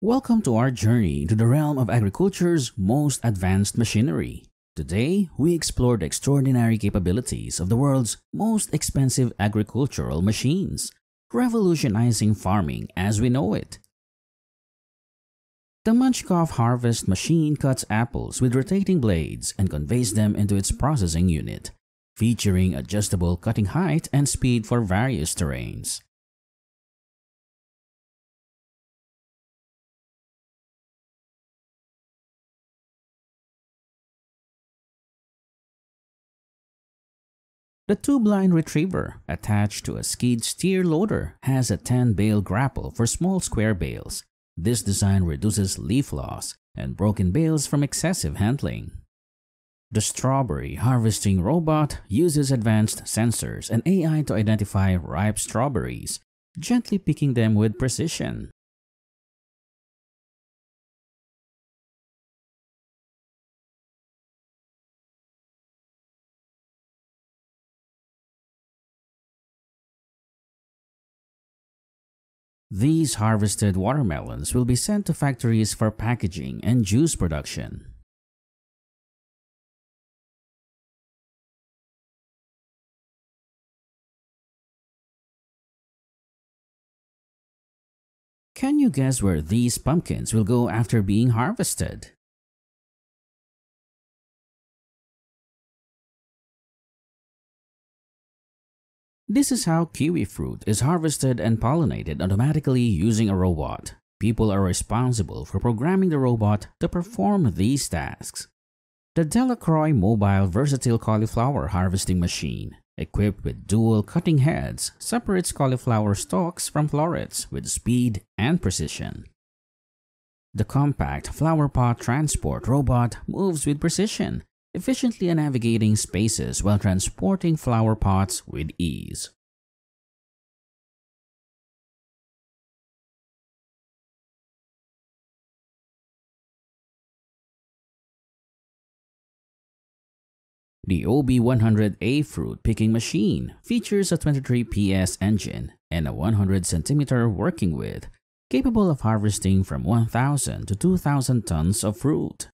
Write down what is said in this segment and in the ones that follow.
Welcome to our journey to the realm of agriculture's most advanced machinery. Today, we explore the extraordinary capabilities of the world's most expensive agricultural machines, revolutionizing farming as we know it. The Munckhof Harvest machine cuts apples with rotating blades and conveys them into its processing unit, featuring adjustable cutting height and speed for various terrains. The two-blind retriever, attached to a skid steer loader, has a 10-bale grapple for small square bales. This design reduces leaf loss and broken bales from excessive handling. The strawberry harvesting robot uses advanced sensors and AI to identify ripe strawberries, gently picking them with precision. These harvested watermelons will be sent to factories for packaging and juice production. Can you guess where these pumpkins will go after being harvested? This is how kiwi fruit is harvested and pollinated automatically using a robot. People are responsible for programming the robot to perform these tasks. The Delacroix Mobile Versatile Cauliflower Harvesting Machine, equipped with dual cutting heads, separates cauliflower stalks from florets with speed and precision. The compact flower pot transport robot moves with precision, efficiently navigating spaces while transporting flower pots with ease. The OB100A fruit picking machine features a 23 PS engine and a 100 cm working width, capable of harvesting from 1,000 to 2,000 tons of fruit.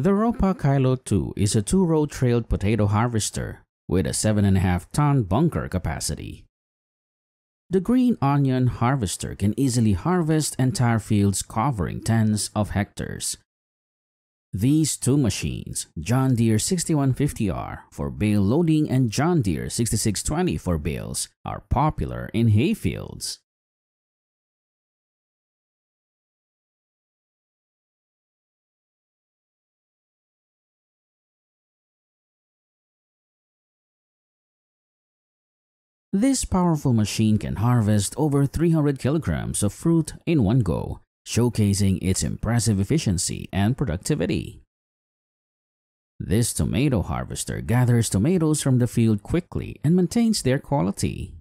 The Ropa Keiler 2 is a two-row trailed potato harvester with a 7.5 ton bunker capacity. The green onion harvester can easily harvest entire fields covering tens of hectares. These two machines, John Deere 6150R for bale loading and John Deere 6620 for bales, are popular in hayfields. This powerful machine can harvest over 300 kilograms of fruit in one go, showcasing its impressive efficiency and productivity. This tomato harvester gathers tomatoes from the field quickly and maintains their quality.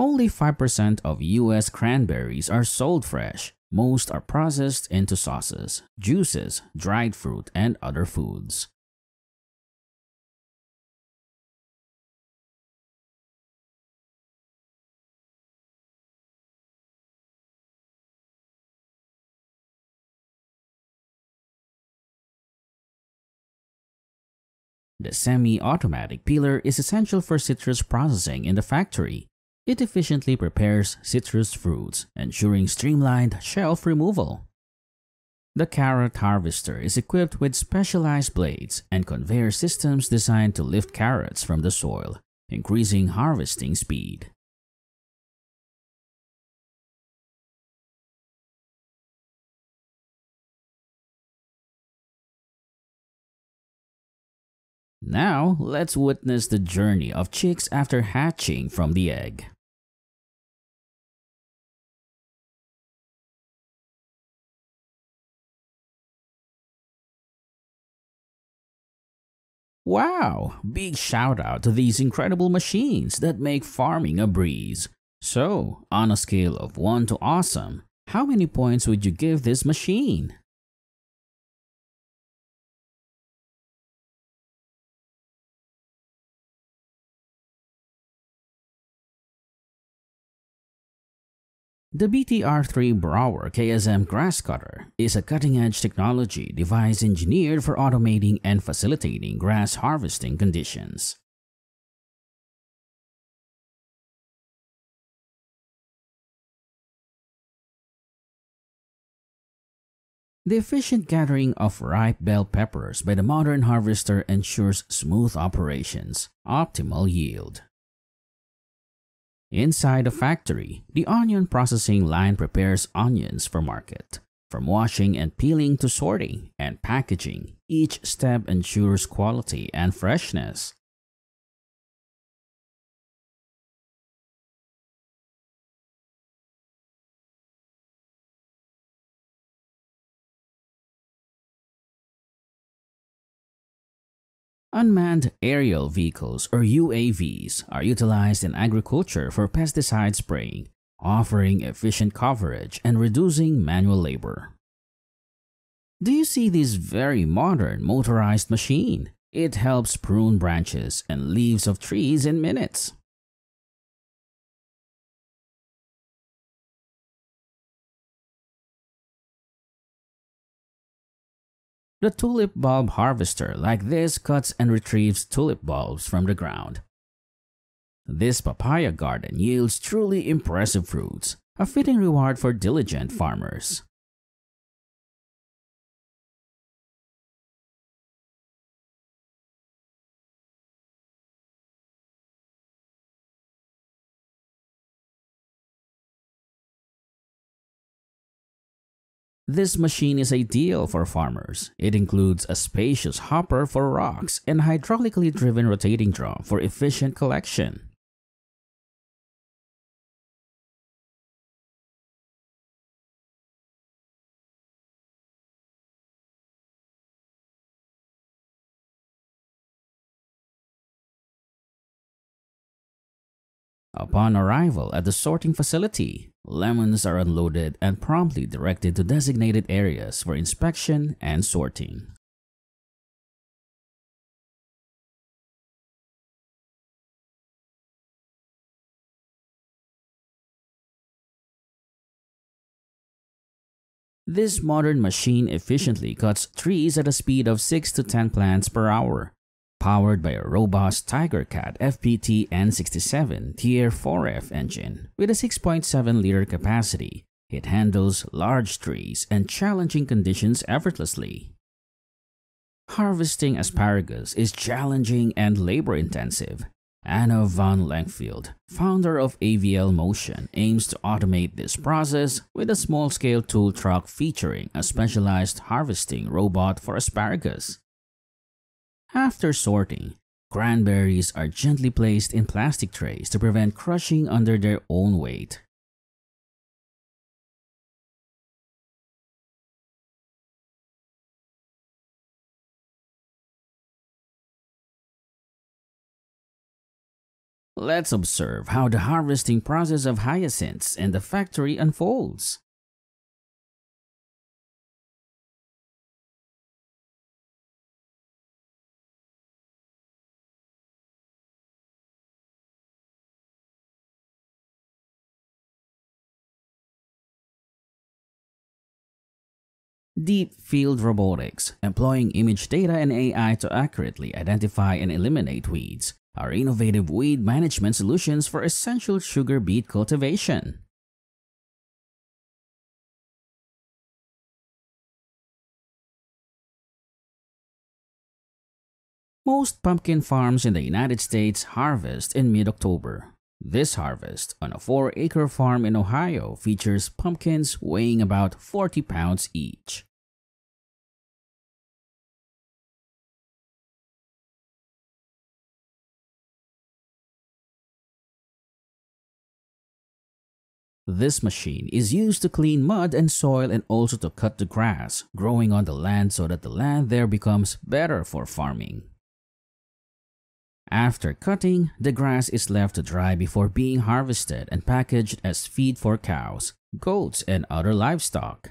Only 5% of US cranberries are sold fresh. Most are processed into sauces, juices, dried fruit, and other foods. The semi-automatic peeler is essential for citrus processing in the factory. It efficiently prepares citrus fruits, ensuring streamlined shelf removal. The carrot harvester is equipped with specialized blades and conveyor systems designed to lift carrots from the soil, increasing harvesting speed. Now, let's witness the journey of chicks after hatching from the egg. Wow! Big shout out to these incredible machines that make farming a breeze. So, on a scale of 1 to awesome, how many points would you give this machine? The BTR3 Brower KSM grass cutter is a cutting-edge technology device engineered for automating and facilitating grass harvesting conditions. The efficient gathering of ripe bell peppers by the modern harvester ensures smooth operations, optimal yield. Inside the factory, the onion processing line prepares onions for market. From washing and peeling to sorting and packaging, each step ensures quality and freshness. Unmanned aerial vehicles or UAVs are utilized in agriculture for pesticide spraying, offering efficient coverage and reducing manual labor. Do you see this very modern motorized machine? It helps prune branches and leaves of trees in minutes. The tulip bulb harvester like this cuts and retrieves tulip bulbs from the ground. This papaya garden yields truly impressive fruits, a fitting reward for diligent farmers. This machine is ideal for farmers. It includes a spacious hopper for rocks and hydraulically driven rotating drum for efficient collection. Upon arrival at the sorting facility, lemons are unloaded and promptly directed to designated areas for inspection and sorting. This modern machine efficiently cuts trees at a speed of 6 to 10 plants per hour, powered by a robust Tigercat FPT N67 Tier 4F engine with a 6.7-liter capacity. It handles large trees and challenging conditions effortlessly. Harvesting asparagus is challenging and labor-intensive. Anna von Lenkfield, founder of AVL Motion, aims to automate this process with a small-scale tool truck featuring a specialized harvesting robot for asparagus. After sorting, cranberries are gently placed in plastic trays to prevent crushing under their own weight. Let's observe how the harvesting process of hyacinths in the factory unfolds. Deepfield Robotics, employing image data and AI to accurately identify and eliminate weeds, are innovative weed management solutions for essential sugar beet cultivation. Most pumpkin farms in the United States harvest in mid-October. This harvest on a 4-acre farm in Ohio features pumpkins weighing about 40 pounds each. This machine is used to clean mud and soil and also to cut the grass growing on the land so that the land there becomes better for farming. After cutting, the grass is left to dry before being harvested and packaged as feed for cows, goats, and other livestock.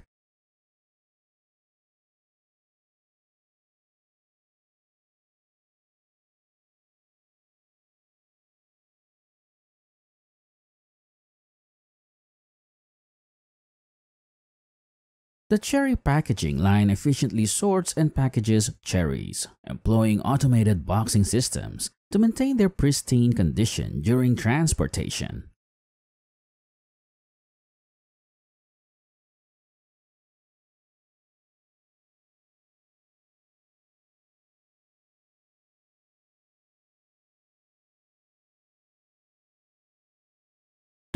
The cherry packaging line efficiently sorts and packages cherries, employing automated boxing systems to maintain their pristine condition during transportation.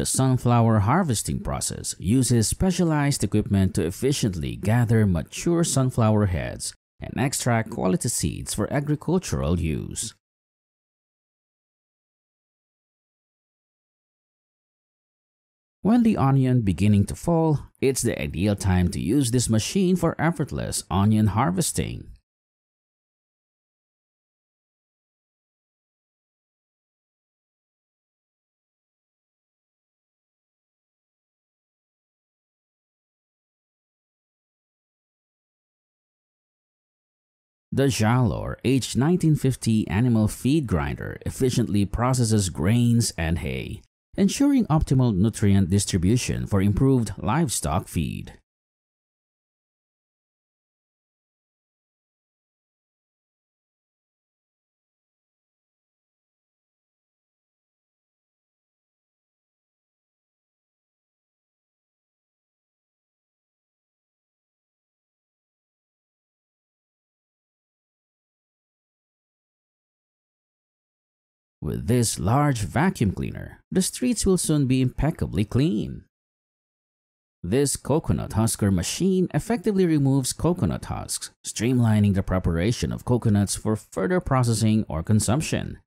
The sunflower harvesting process uses specialized equipment to efficiently gather mature sunflower heads and extract quality seeds for agricultural use. When the onion beginning to fall, it's the ideal time to use this machine for effortless onion harvesting. The Jalor H1950 animal feed grinder efficiently processes grains and hay, ensuring optimal nutrient distribution for improved livestock feed. With this large vacuum cleaner, the streets will soon be impeccably clean. This coconut husker machine effectively removes coconut husks, streamlining the preparation of coconuts for further processing or consumption.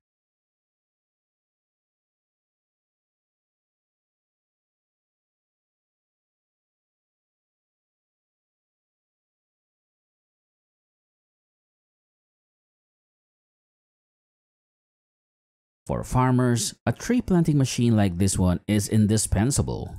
For farmers, a tree planting machine like this one is indispensable.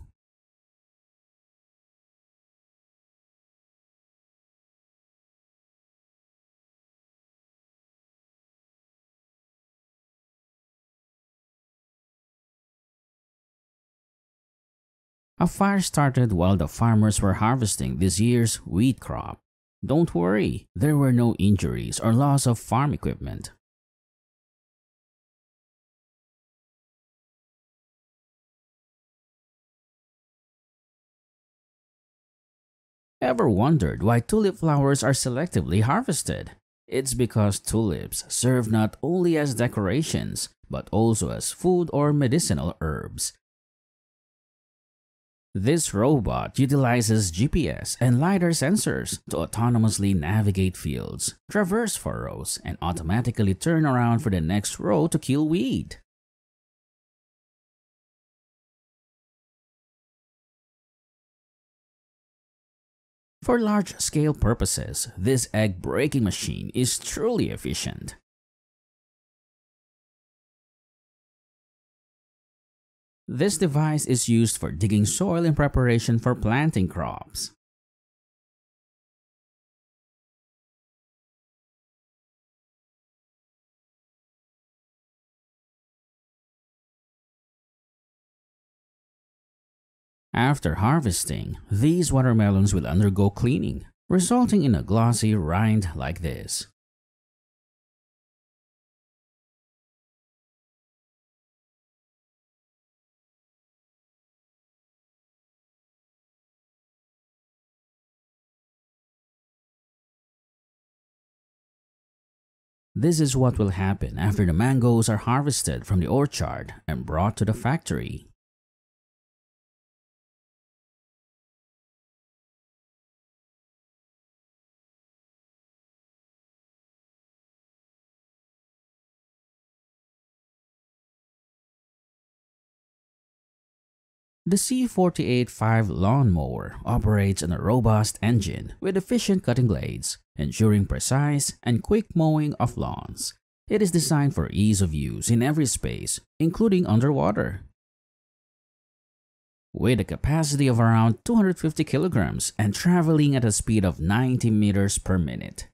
A fire started while the farmers were harvesting this year's wheat crop. Don't worry, there were no injuries or loss of farm equipment. Ever wondered why tulip flowers are selectively harvested? It's because tulips serve not only as decorations, but also as food or medicinal herbs. This robot utilizes GPS and LiDAR sensors to autonomously navigate fields, traverse furrows, and automatically turn around for the next row to kill weed. For large-scale purposes, this egg breaking machine is truly efficient. This device is used for digging soil in preparation for planting crops. After harvesting, these watermelons will undergo cleaning, resulting in a glossy rind like this. This is what will happen after the mangoes are harvested from the orchard and brought to the factory. The C48-5 lawnmower operates on a robust engine with efficient cutting blades, ensuring precise and quick mowing of lawns. It is designed for ease of use in every space, including underwater. With a capacity of around 250 kilograms and traveling at a speed of 90 meters per minute,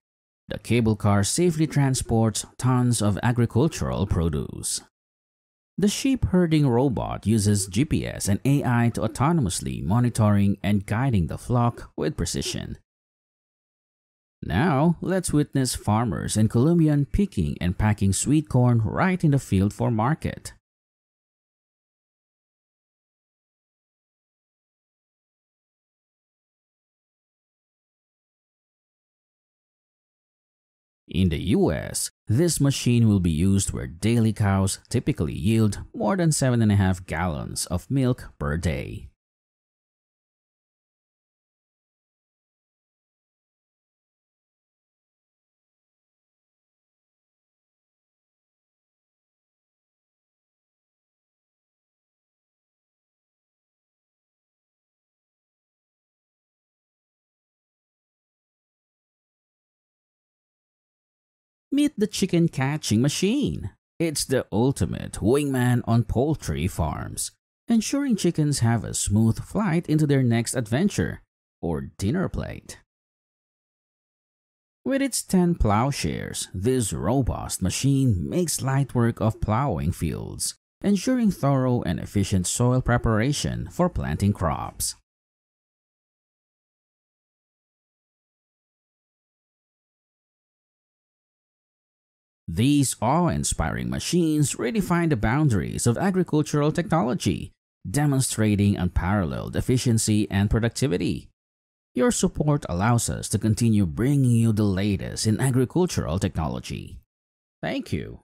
the cable car safely transports tons of agricultural produce. The sheep herding robot uses GPS and AI to autonomously monitoring and guiding the flock with precision. Now, let's witness farmers in Colombian picking and packing sweet corn right in the field for market. In the US, this machine will be used where daily cows typically yield more than 7.5 gallons of milk per day. Meet the chicken catching machine. It's the ultimate wingman on poultry farms, ensuring chickens have a smooth flight into their next adventure or dinner plate. With its 10 plowshares, this robust machine makes light work of plowing fields, ensuring thorough and efficient soil preparation for planting crops. These awe-inspiring machines redefine the boundaries of agricultural technology, demonstrating unparalleled efficiency and productivity. Your support allows us to continue bringing you the latest in agricultural technology. Thank you.